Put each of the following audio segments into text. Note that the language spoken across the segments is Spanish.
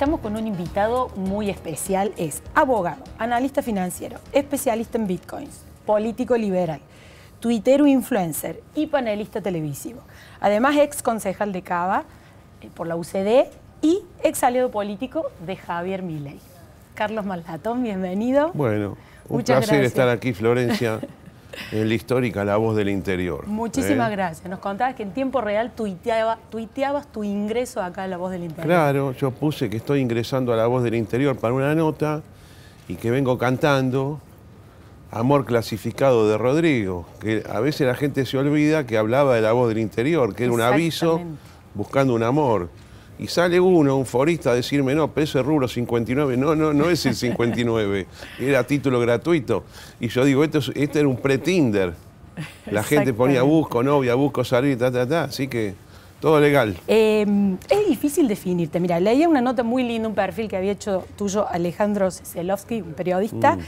estamos con un invitado muy especial. Es abogado, analista financiero, especialista en bitcoins, político liberal, tuitero influencer y panelista televisivo. Además, ex concejal de Cava eh, por la UCD y ex aliado político de Javier Milei. Carlos Malatón, bienvenido. Bueno, un Muchas placer gracias. estar aquí, Florencia, en la histórica La Voz del Interior. Muchísimas ¿eh? gracias. Nos contabas que en tiempo real tuiteaba- tuiteabas tu ingreso acá a La Voz del Interior. Claro, yo puse que estoy ingresando a La Voz del Interior para una nota y que vengo cantando Amor clasificado de Rodrigo, que a veces la gente se olvida que hablaba de La Voz del Interior, que era un aviso buscando un amor. Y sale uno, un forista, a decirme, no, peso de rubro 59. No, no, no es el 59. Era título gratuito. Y yo digo, esto, es- este era un pre-Tinder. La gente ponía busco novia, busco salir, ta, ta, ta. Así que todo legal. Eh, es difícil definirte. Mira, leía una nota muy linda, un perfil que había hecho tuyo Alejandro Selovsky, un periodista. Mm.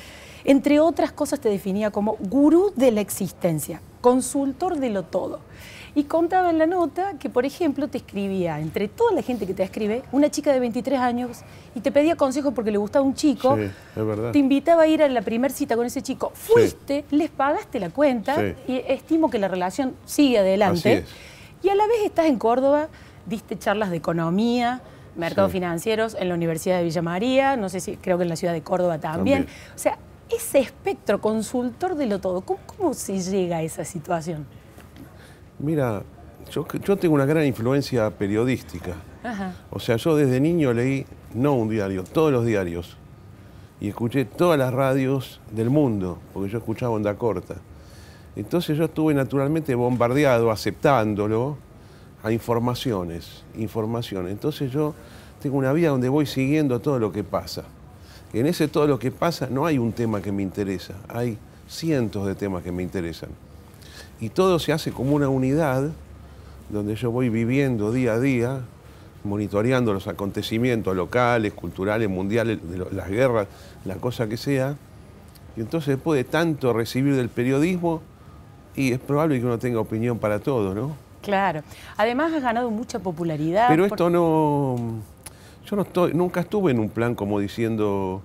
Entre otras cosas te definía como gurú de la existencia, consultor de lo todo. Y contaba en la nota que, por ejemplo, te escribía, entre toda la gente que te escribe, una chica de 23 años y te pedía consejos porque le gustaba un chico. Sí, es verdad. Te invitaba a ir a la primera cita con ese chico. Fuiste, les pagaste la cuenta Sí. y estimo que la relación sigue adelante. Y a la vez estás en Córdoba, diste charlas de economía, mercados financieros en la Universidad de Villa María, no sé si creo que en la ciudad de Córdoba también. También. O sea, ese espectro consultor de lo todo, ¿cómo, cómo se llega a esa situación? Mira, yo, yo tengo una gran influencia periodística. Ajá. O sea, yo desde niño leí, no un diario, todos los diarios. Y escuché todas las radios del mundo, porque yo escuchaba onda corta. Entonces yo estuve naturalmente bombardeado, aceptándolo, a informaciones, informaciones. Entonces yo tengo una vida donde voy siguiendo todo lo que pasa. En ese todo lo que pasa no hay un tema que me interesa, hay cientos de temas que me interesan. Y todo se hace como una unidad donde yo voy viviendo día a día, monitoreando los acontecimientos locales, culturales, mundiales, de lo- las guerras, la cosa que sea. Y entonces después de tanto recibir del periodismo, y es probable que uno tenga opinión para todo, ¿no? Claro. Además has ganado mucha popularidad. Pero por- esto no. Yo no estoy, nunca estuve en un plan como diciendo,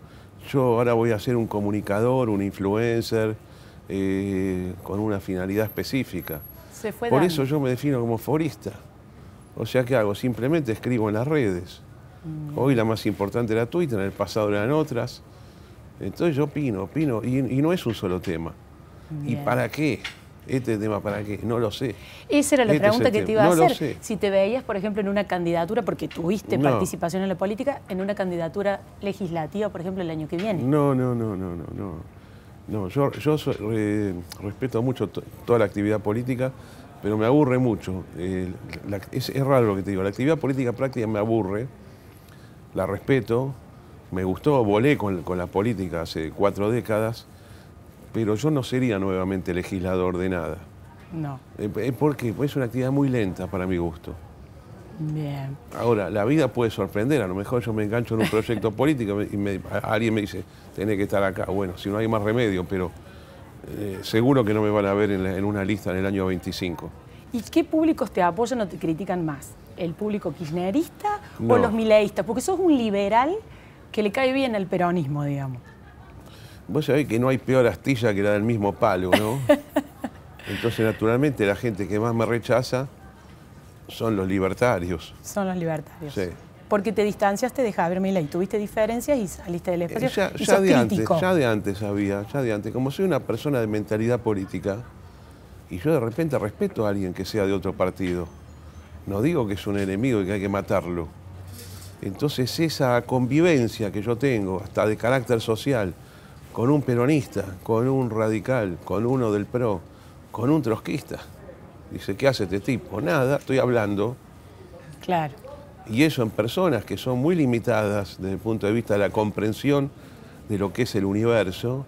yo ahora voy a ser un comunicador, un influencer, eh, con una finalidad específica. se fue Por dando. eso yo me defino como forista. O sea, ¿qué hago? Simplemente escribo en las redes. Mm. Hoy la más importante era Twitter, en el pasado eran otras. Entonces yo opino, opino, y, y no es un solo tema. ¿Y para qué? Este tema para qué? No lo sé. Esa era la Este es pregunta que te iba a No hacer. Si te veías, por ejemplo, en una candidatura, porque tuviste No. participación en la política, en una candidatura legislativa, por ejemplo, el año que viene. No, no, no, no, no, no. No, yo, eh, respeto mucho to- toda la actividad política, pero me aburre mucho. Eh, la- es, es raro lo que te digo. La actividad política práctica me aburre, la respeto, me gustó, volé con, con la política hace cuatro décadas, pero yo no sería nuevamente legislador de nada. No. Eh, eh, ¿Por qué? Pues es una actividad muy lenta para mi gusto. Bien. Ahora, la vida puede sorprender. A lo mejor yo me engancho en un proyecto político y me- alguien me dice, tenés que estar acá. Bueno, si no hay más remedio, pero eh, seguro que no me van a ver en, la- en una lista en el año 25. ¿Y qué públicos te apoyan o te critican más? ¿El público kirchnerista o los mileístas? Porque sos un liberal que le cae bien al peronismo, digamos. Vos sabés que no hay peor astilla que la del mismo palo, ¿no? Entonces, naturalmente, la gente que más me rechaza son los libertarios. Son los libertarios. Sí. Porque te distanciaste de Javier Milei, tuviste diferencias y saliste del Eh, espacio ya, y ya sos de antes, ya de antes había, ya de antes. Como soy una persona de mentalidad política, y yo de repente respeto a alguien que sea de otro partido. No digo que es un enemigo y que hay que matarlo. Entonces esa convivencia que yo tengo, hasta de carácter social, con un peronista, con un radical, con uno del PRO, con un trotskista. Dice, ¿qué hace este tipo? Nada, estoy hablando. Claro. Y eso en personas que son muy limitadas desde el punto de vista de la comprensión de lo que es el universo,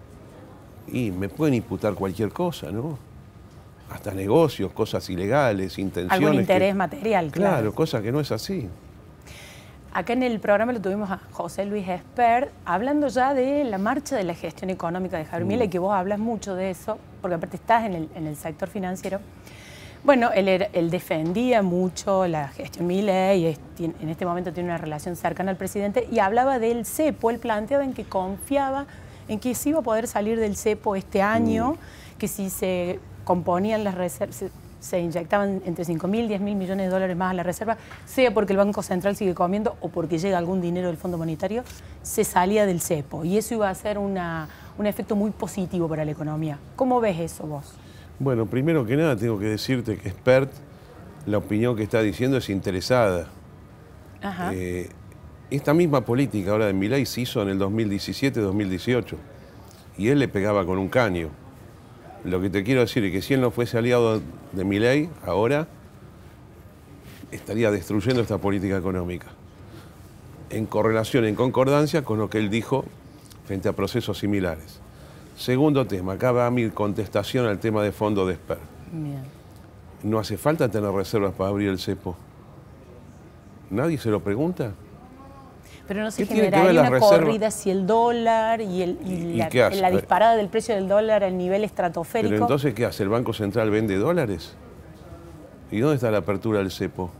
y me pueden imputar cualquier cosa, ¿no? Hasta negocios, cosas ilegales, intenciones. Algún que- interés material, claro. Claro, cosa que no es así. Acá en el programa lo tuvimos a José Luis Esper hablando ya de la marcha de la gestión económica de Javier Mm. Que vos hablas mucho de eso, porque aparte estás en el, en el sector financiero. Bueno, él, defendía mucho la gestión Milley, y en este momento tiene una relación cercana al presidente, y hablaba del cepo. Él planteaba en que confiaba en que sí iba a poder salir del cepo este año, mm. que si se componían las reservas, se inyectaban entre 5 mil y 10 mil millones de dólares más a la reserva, sea porque el Banco Central sigue comiendo o porque llega algún dinero del Fondo Monetario, se salía del cepo. Y eso iba a ser un efecto muy positivo para la economía. ¿Cómo ves eso vos? Bueno, primero que nada tengo que decirte que expert, la opinión que está diciendo es interesada. Eh, esta misma política ahora de Milay se hizo en el 2017-2018 y él le pegaba con un caño. Lo que te quiero decir es que si él no fuese aliado de Milei ahora, estaría destruyendo esta política económica. En correlación, en concordancia con lo que él dijo frente a procesos similares. Segundo tema, acá va mi contestación al tema de fondo de SPER. No hace falta tener reservas para abrir el cepo. ¿Nadie se lo pregunta? Pero no se generaría una corrida si el dólar y, el, la, disparada del precio del dólar al nivel estratosférico. Pero entonces, ¿qué hace? ¿El Banco Central vende dólares? ¿Y dónde está la apertura del cepo?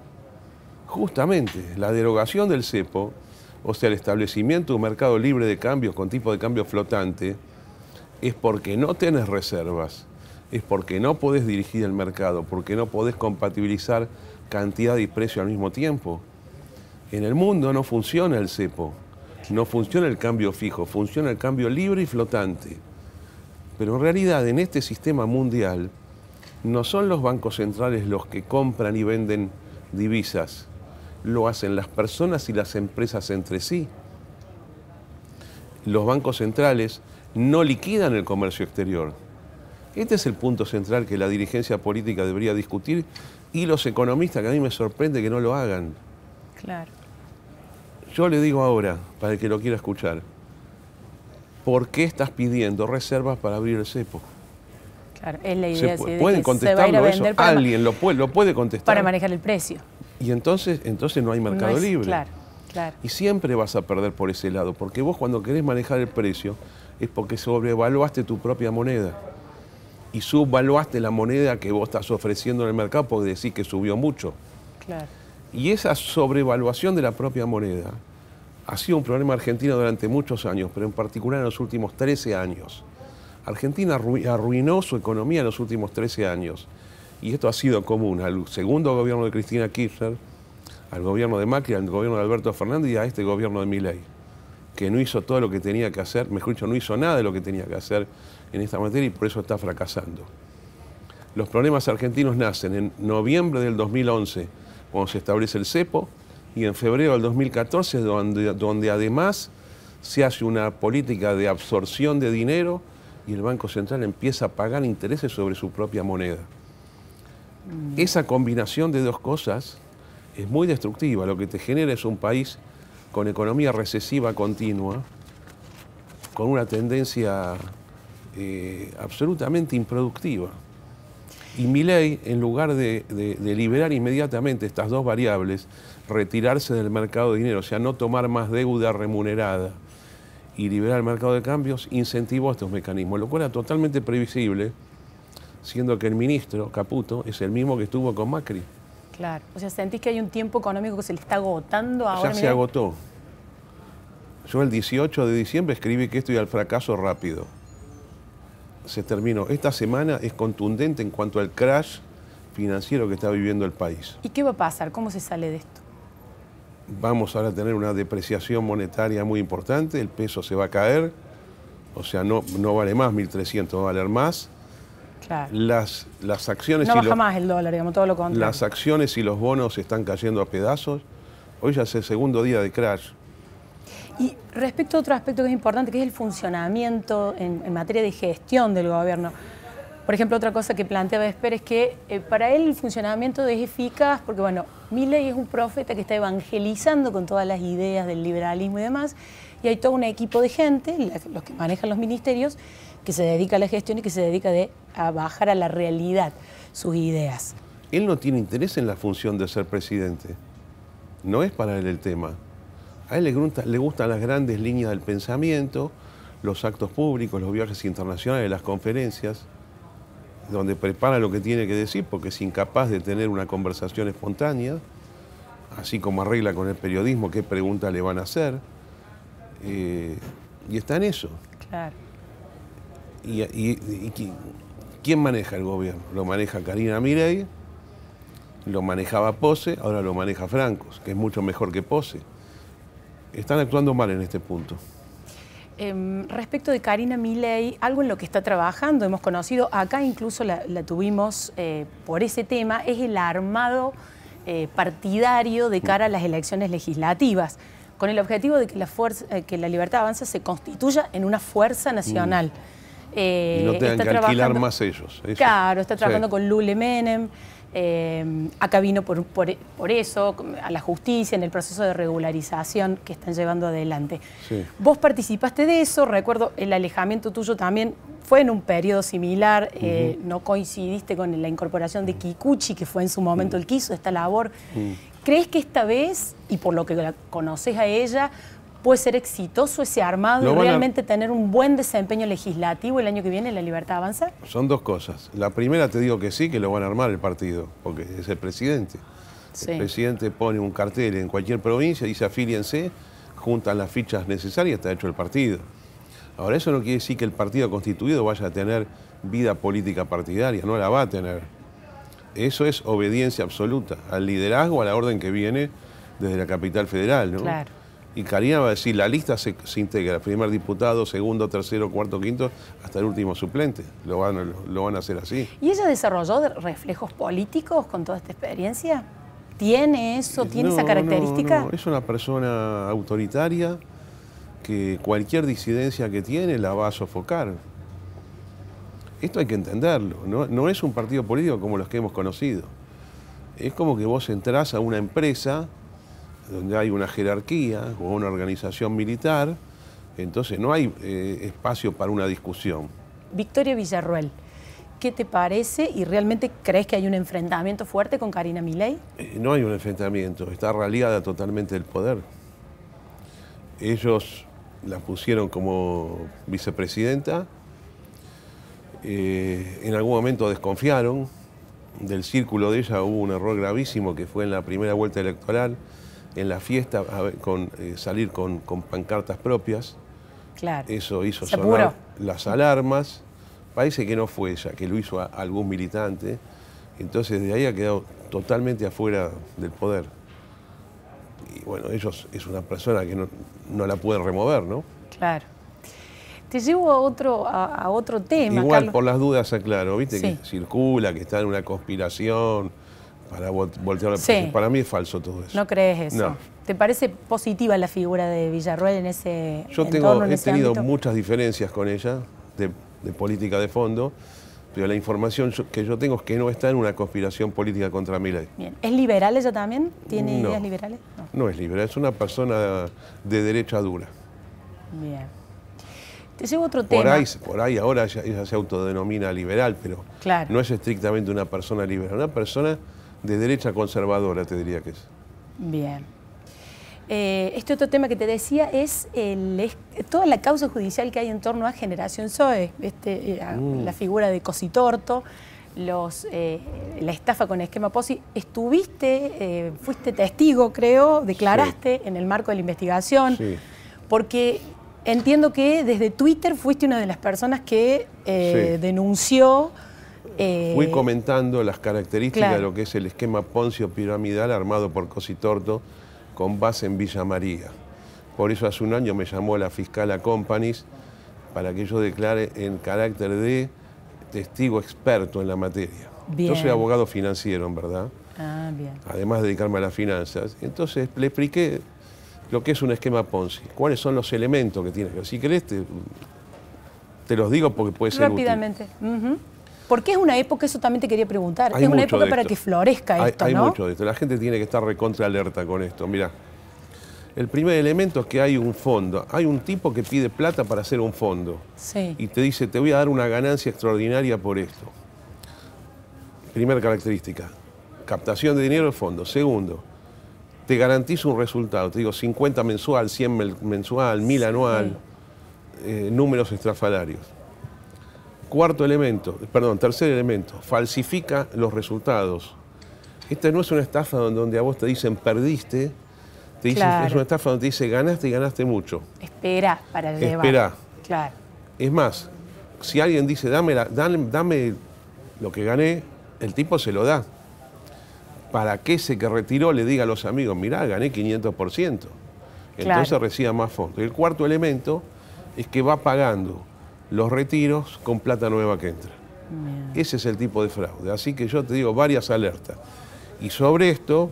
Justamente, la derogación del cepo, o sea, el establecimiento de un mercado libre de cambios con tipo de cambio flotante, es porque no tenés reservas, es porque no podés dirigir el mercado, porque no podés compatibilizar cantidad y precio al mismo tiempo. En el mundo no funciona el cepo, no funciona el cambio fijo, funciona el cambio libre y flotante. Pero en realidad en este sistema mundial no son los bancos centrales los que compran y venden divisas, lo hacen las personas y las empresas entre sí. Los bancos centrales no liquidan el comercio exterior. Este es el punto central que la dirigencia política debería discutir y los economistas, que a mí me sorprende que no lo hagan. Claro. Yo le digo ahora, para el que lo quiera escuchar, ¿por qué estás pidiendo reservas para abrir el cepo? Claro, es la idea. Se, ¿Pueden contestarlo eso? Alguien lo puede, lo puede contestar. Para manejar el precio. Y entonces, entonces no hay mercado libre. Claro, claro. Y siempre vas a perder por ese lado, porque vos cuando querés manejar el precio, es porque sobrevaluaste tu propia moneda y subvaluaste la moneda que vos estás ofreciendo en el mercado porque decís que subió mucho. Claro. Y esa sobrevaluación de la propia moneda ha sido un problema argentino durante muchos años, pero en particular en los últimos 13 años. Argentina arruinó su economía en los últimos 13 años. Y esto ha sido común al segundo gobierno de Cristina Kirchner, al gobierno de Macri, al gobierno de Alberto Fernández y a este gobierno de Milei que no hizo todo lo que tenía que hacer, mejor dicho, no hizo nada de lo que tenía que hacer en esta materia y por eso está fracasando. Los problemas argentinos nacen en noviembre del 2011, cuando se establece el cepo, y en febrero del 2014, donde, donde además se hace una política de absorción de dinero y el Banco Central empieza a pagar intereses sobre su propia moneda. Mm. Esa combinación de dos cosas es muy destructiva. Lo que te genera es un país con economía recesiva continua, con una tendencia eh, absolutamente improductiva. Y mi ley, en lugar de, liberar inmediatamente estas dos variables, retirarse del mercado de dinero, o sea, no tomar más deuda remunerada y liberar el mercado de cambios, incentivó estos mecanismos, lo cual era totalmente previsible, siendo que el ministro Caputo es el mismo que estuvo con Macri. Claro, o sea, ¿sentís que hay un tiempo económico que se le está agotando ahora? Ya se agotó. Yo el 18 de diciembre escribí que esto iba al fracaso rápido. Se terminó. Esta semana es contundente en cuanto al crash financiero que está viviendo el país. ¿Y qué va a pasar? ¿Cómo se sale de esto? Vamos ahora a tener una depreciación monetaria muy importante, el peso se va a caer, o sea, no, no vale más 1.300, va a valer más las, las acciones no baja más el dólar, digamos, todo lo contrario. Las acciones y los bonos están cayendo a pedazos. Hoy ya es el segundo día de crash. Y respecto a otro aspecto que es importante, que es el funcionamiento en, materia de gestión del gobierno. Por ejemplo, otra cosa que planteaba Esper es que eh, para él el funcionamiento es eficaz porque, bueno, Milley es un profeta que está evangelizando con todas las ideas del liberalismo y demás, y hay todo un equipo de gente, los que manejan los ministerios, que se dedica a la gestión y que se dedica a bajar a la realidad sus ideas. Él no tiene interés en la función de ser presidente. No es para él el tema. A él le, le gustan las grandes líneas del pensamiento, los actos públicos, los viajes internacionales, las conferencias. donde prepara lo que tiene que decir porque es incapaz de tener una conversación espontánea, así como arregla con el periodismo qué preguntas le van a hacer. Eh, y está en eso. Claro. Y, ¿quién maneja el gobierno? Lo maneja Karina Mirey, lo manejaba Pose, ahora lo maneja Francos, que es mucho mejor que Pose. Están actuando mal en este punto. Em, respecto de Karina Milei, algo en lo que está trabajando, hemos conocido, acá incluso la, tuvimos eh, por ese tema, es el armado eh, partidario de cara a las elecciones legislativas, con el objetivo de que la, fuerza, eh, que la Libertad Avanza se constituya en una fuerza nacional. Mm. Y no tengan que alquilar más ellos. Claro, está trabajando con Lule Menem. Eh, acá vino por, por, eso, a la justicia, en el proceso de regularización que están llevando adelante. Vos participaste de eso, recuerdo el alejamiento tuyo también fue en un periodo similar, eh, no coincidiste con la incorporación de Kikuchi, que fue en su momento el que hizo esta labor. ¿Crees que esta vez, y por lo que la conoces a ella, puede ser exitoso ese armado y realmente tener un buen desempeño legislativo el año que viene en la libertad avanza? Son dos cosas. La primera te digo que sí, que lo van a armar el partido, porque es el presidente. El presidente pone un cartel en cualquier provincia, dice afíliense, juntan las fichas necesarias, está hecho el partido. Ahora, eso no quiere decir que el partido constituido vaya a tener vida política partidaria, no la va a tener. Eso es obediencia absoluta al liderazgo, a la orden que viene desde la capital federal, ¿no? Claro. Y Karina va a decir, la lista se, integra, primer diputado, segundo, tercero, cuarto, quinto, hasta el último suplente. Lo van, lo, van a hacer así. ¿Y ella desarrolló reflejos políticos con toda esta experiencia? ¿Tiene eso? ¿Tiene esa característica? Es una persona autoritaria que cualquier disidencia que tiene la va a sofocar. Esto hay que entenderlo, no, no es un partido político como los que hemos conocido. Es como que vos entrás a una empresa donde hay una jerarquía o una organización militar, entonces no hay eh, espacio para una discusión. Victoria Villarruel, ¿qué te parece y realmente crees que hay un enfrentamiento fuerte con Karina Milei? Eh, no hay un enfrentamiento, está raliada totalmente el poder. Ellos la pusieron como vicepresidenta, eh, en algún momento desconfiaron, del círculo de ella hubo un error gravísimo que fue en la primera vuelta electoral, en la fiesta con, eh, salir con, pancartas propias. Claro. Eso hizo sonar las alarmas. Parece que no fue ella, que lo hizo algún militante. Entonces de ahí ha quedado totalmente afuera del poder. Y bueno, ellos es una persona que no, la pueden remover, ¿no? Claro. Te llevo a otro, a, otro tema. Igual por las dudas aclaro, viste que circula, que está en una conspiración para voltear la Para mí es falso todo eso. ¿No crees eso? ¿Te parece positiva la figura de Villarroel en ese Yo tengo, he tenido muchas diferencias con ella de, política de fondo, pero la información que yo tengo es que no está en una conspiración política contra Milei. Bien. ¿Es liberal ella también? ¿Tiene ideas liberales? No. no es liberal, es una persona de derecha dura. Bien. Te llevo otro tema. Por ahí, por ahí ahora ella, se autodenomina liberal, pero no es estrictamente una persona liberal, una persona de derecha conservadora, te diría que es. Bien. Eh, este otro tema que te decía es, toda la causa judicial que hay en torno a Generación Zoe, este, eh, mm. la figura de Cositorto, los, eh, la estafa con esquema POSI. Estuviste, fuiste testigo, creo, declaraste en el marco de la investigación, porque entiendo que desde Twitter fuiste una de las personas que denunció eh, Fui comentando las características de lo que es el esquema Poncio piramidal armado por Cositorto con base en Villa María. Por eso hace un año me llamó la fiscal a Companies para que yo declare en carácter de testigo experto en la materia. Yo soy abogado financiero, en verdad. Ah, bien. Además de dedicarme a las finanzas. Entonces le expliqué lo que es un esquema Ponzi, cuáles son los elementos que tiene. Si querés, te, te los digo porque puede ser Rápidamente. Porque es una época, eso también te quería preguntar, es una época para que florezca esto, hay, ¿no? Hay mucho de esto, la gente tiene que estar recontra alerta con esto. Mira, el primer elemento es que hay un fondo. Hay un tipo que pide plata para hacer un fondo. Sí. Y te dice, te voy a dar una ganancia extraordinaria por esto. Primera característica, captación de dinero de fondo. Segundo, te garantizo un resultado. Te digo 50 mensual, 100 mensual, 1000 anual, eh, números estrafalarios Cuarto elemento, perdón, tercer elemento, falsifica los resultados. Esta no es una estafa donde, a vos te dicen perdiste, te dicen, es una estafa donde te dice ganaste y ganaste mucho. Espera para llevar. Espera. Claro. Es más, si alguien dice dame, dame lo que gané, el tipo se lo da. Para que ese que retiró le diga a los amigos, mirá, gané 500%. Entonces reciba más fondos. El cuarto elemento es que va pagando los retiros con plata nueva que entra. Ese es el tipo de fraude. Así que yo te digo varias alertas. Y sobre esto,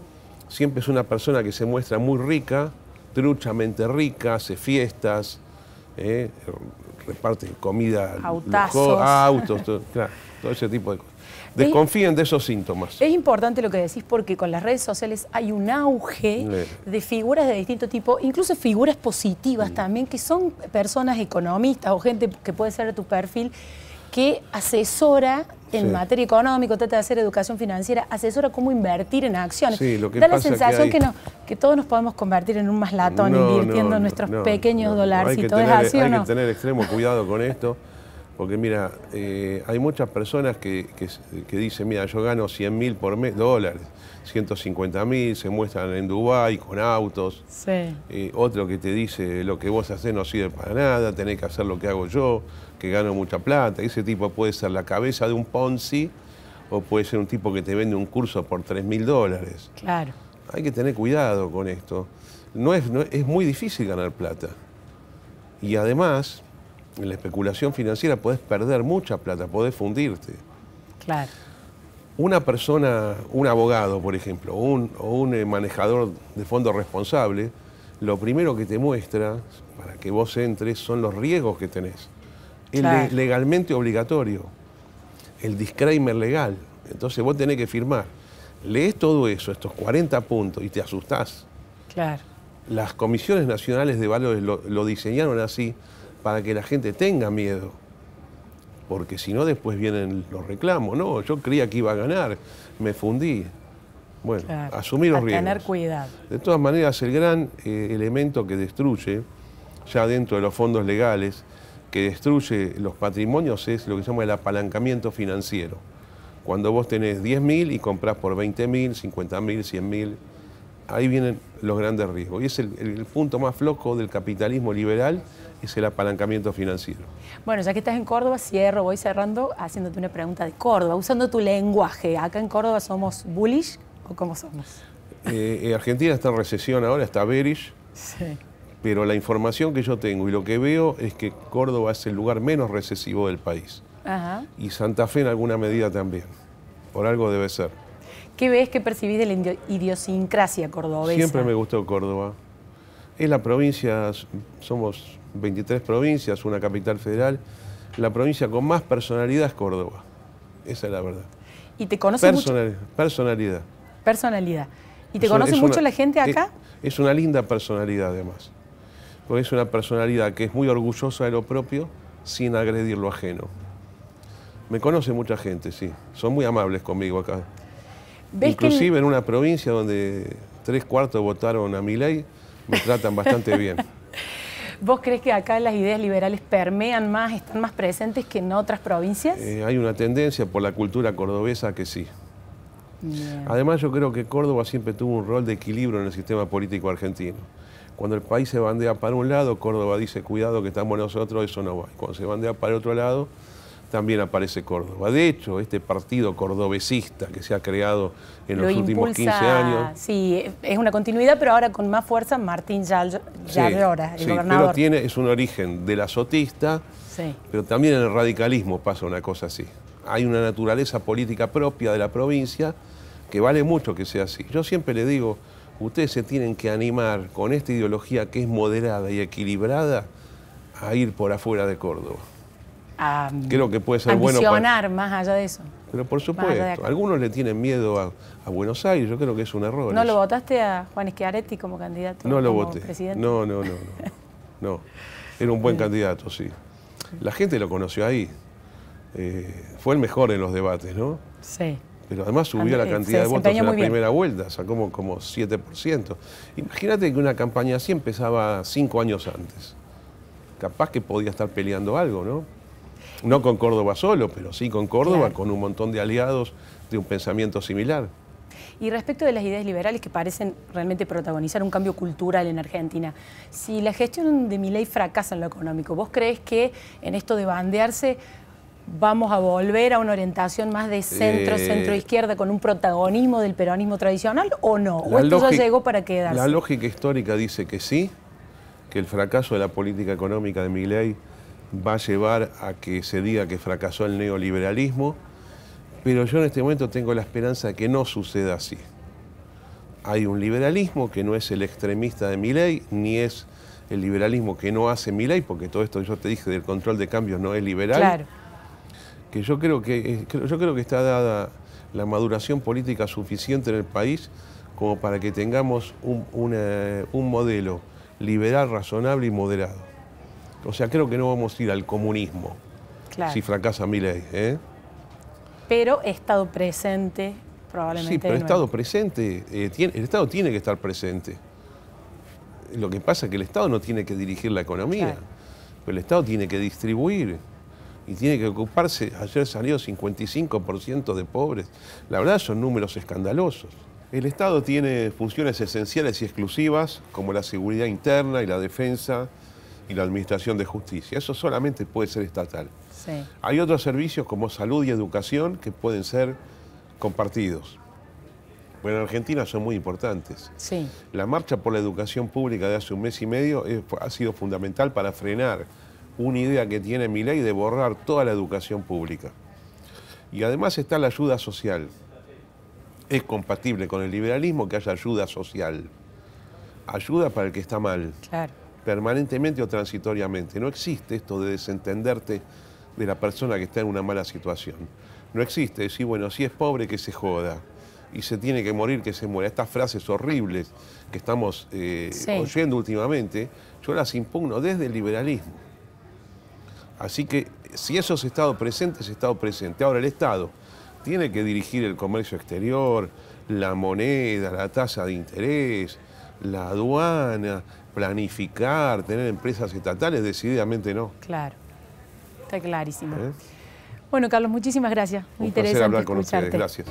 siempre es una persona que se muestra muy rica, truchamente rica, hace fiestas, eh, reparte comida, autos, todo ese tipo de cosas. Desconfíen de esos síntomas. Es importante lo que decís porque con las redes sociales hay un auge de figuras de distinto tipo, incluso figuras positivas mm. también, que son personas economistas o gente que puede ser de tu perfil, que asesora en materia económica, trata de hacer educación financiera, asesora cómo invertir en acciones. da la sensación que, que, todos nos podemos convertir en un más latón invirtiendo nuestros pequeños dolarcitos. Hay que hay que tener extremo cuidado con esto. Porque mira, eh, hay muchas personas que, dicen, mira, yo gano 100 mil por mes, dólares, 150 mil, se muestran en Dubái con autos. Sí. Eh, otro que te dice, lo que vos haces no sirve para nada, tenés que hacer lo que hago yo, que gano mucha plata. Ese tipo puede ser la cabeza de un Ponzi o puede ser un tipo que te vende un curso por 3 mil dólares. Claro. Hay que tener cuidado con esto. No es, no, es muy difícil ganar plata. Y además en la especulación financiera podés perder mucha plata, podés fundirte. Claro. Una persona, un abogado, por ejemplo, o un, eh, manejador de fondo responsable, lo primero que te muestra para que vos entres son los riesgos que tenés. Es legalmente obligatorio, el disclaimer legal. Entonces vos tenés que firmar. Lees todo eso, estos 40 puntos, y te asustás. Claro. Las comisiones nacionales de valores lo diseñaron así para que la gente tenga miedo. Porque si no, después vienen los reclamos. No, yo creía que iba a ganar, me fundí. Bueno, asumir los riesgos. Tener cuidado. De todas maneras, el gran eh, elemento que destruye, ya dentro de los fondos legales, que destruye los patrimonios es lo que se llama el apalancamiento financiero. Cuando vos tenés 10.000 y comprás por 20.000, 50.000, 100.000, ahí vienen los grandes riesgos. Y es el punto más flojo del capitalismo liberal es el apalancamiento financiero. Bueno, ya que estás en Córdoba, cierro, voy cerrando haciéndote una pregunta de Córdoba, usando tu lenguaje. ¿Acá en Córdoba somos bullish o cómo somos? Eh, eh, Argentina está en recesión ahora, está bearish. Sí. Pero la información que yo tengo y lo que veo es que Córdoba es el lugar menos recesivo del país. Ajá. Y Santa Fe en alguna medida también. Por algo debe ser. ¿Qué ves que percibís de la idiosincrasia cordobesa? Siempre me gustó Córdoba. Es la provincia, somos 23 provincias, una capital federal. La provincia con más personalidad es Córdoba. Esa es la verdad. ¿Y te conoce mucho? Personalidad. Personalidad. ¿Y te conoce mucho la gente acá? Es, una linda personalidad además. Porque es una personalidad que es muy orgullosa de lo propio sin agredir lo ajeno. Me conoce mucha gente, sí. Son muy amables conmigo acá. Inclusive en una provincia donde tres cuartos votaron a mi ley, me tratan bastante bien. ¿Vos crees que acá las ideas liberales permean más, están más presentes que en otras provincias? Eh, hay una tendencia por la cultura cordobesa que sí. Además yo creo que Córdoba siempre tuvo un rol de equilibrio en el sistema político argentino. Cuando el país se bandea para un lado, Córdoba dice, cuidado que estamos nosotros, eso no va. Cuando se bandea para el otro lado, también aparece Córdoba. De hecho, este partido cordobesista que se ha creado en los últimos 15 años. Sí, es una continuidad, pero ahora con más fuerza Martín Yallora, el gobernador. Pero tiene, es un origen de la sotista, pero también en el radicalismo pasa una cosa así. Hay una naturaleza política propia de la provincia que vale mucho que sea así. Yo siempre le digo, ustedes se tienen que animar con esta ideología que es moderada y equilibrada a ir por afuera de Córdoba a Creo que puede ser bueno más allá de eso. Pero por supuesto, algunos le tienen miedo a, Buenos Aires, yo creo que es un error. ¿No lo votaste a Juan Schiaretti como candidato? No lo voté. No, no, no, no. Era un buen candidato, sí. La gente lo conoció ahí. Eh, fue el mejor en los debates, ¿no? Sí. Pero además subió la cantidad de votos en la primera vuelta, sacó como, como 7%. Imagínate que una campaña así empezaba cinco años antes. Capaz que podía estar peleando algo, ¿no? No con Córdoba solo, pero sí con Córdoba, con un montón de aliados de un pensamiento similar. Y respecto de las ideas liberales que parecen realmente protagonizar un cambio cultural en Argentina, si la gestión de mi ley fracasa en lo económico, ¿vos crees que en esto de bandearse vamos a volver a una orientación más de centro, eh, centro-izquierda con un protagonismo del peronismo tradicional o no? ¿O esto ya llegó para quedarse? La lógica histórica dice que sí, que el fracaso de la política económica de ley va a llevar a que se diga que fracasó el neoliberalismo, pero yo en este momento tengo la esperanza de que no suceda así. Hay un liberalismo que no es el extremista de mi ley, ni es el liberalismo que no hace mi ley, porque todo esto que yo te dije del control de cambios no es liberal. Claro. Que yo creo que, yo creo que está dada la maduración política suficiente en el país como para que tengamos un, un modelo liberal, razonable y moderado. O sea, creo que no vamos a ir al comunismo si fracasa mi ley. ¿eh? Pero Estado presente, probablemente. Sí, pero Estado presente, eh, el Estado tiene que estar presente. Lo que pasa es que el Estado no tiene que dirigir la economía, pero el Estado tiene que distribuir y tiene que ocuparse. Ayer salió 55% de pobres. La verdad son números escandalosos. El Estado tiene funciones esenciales y exclusivas como la seguridad interna y la defensa y la administración de justicia. Eso solamente puede ser estatal. Hay otros servicios como salud y educación que pueden ser compartidos. Bueno, en Argentina son muy importantes. La marcha por la educación pública de hace un mes y medio ha sido fundamental para frenar una idea que tiene mi ley de borrar toda la educación pública. Y además está la ayuda social es compatible con el liberalismo que haya ayuda social. Ayuda para el que está mal. Permanentemente o transitoriamente. No existe esto de desentenderte de la persona que está en una mala situación. No existe decir, bueno, si es pobre, que se joda. Y se tiene que morir, que se muera. Estas frases horribles que estamos eh, oyendo últimamente, yo las impugno desde el liberalismo. Así que si eso es Estado presente, es Estado presente. Ahora el Estado tiene que dirigir el comercio exterior, la moneda, la tasa de interés, la aduana, planificar, tener empresas estatales, decididamente no. Claro, está clarísimo. ¿Eh? Bueno, Carlos, muchísimas gracias. Muy interesante hablar con ustedes. Gracias.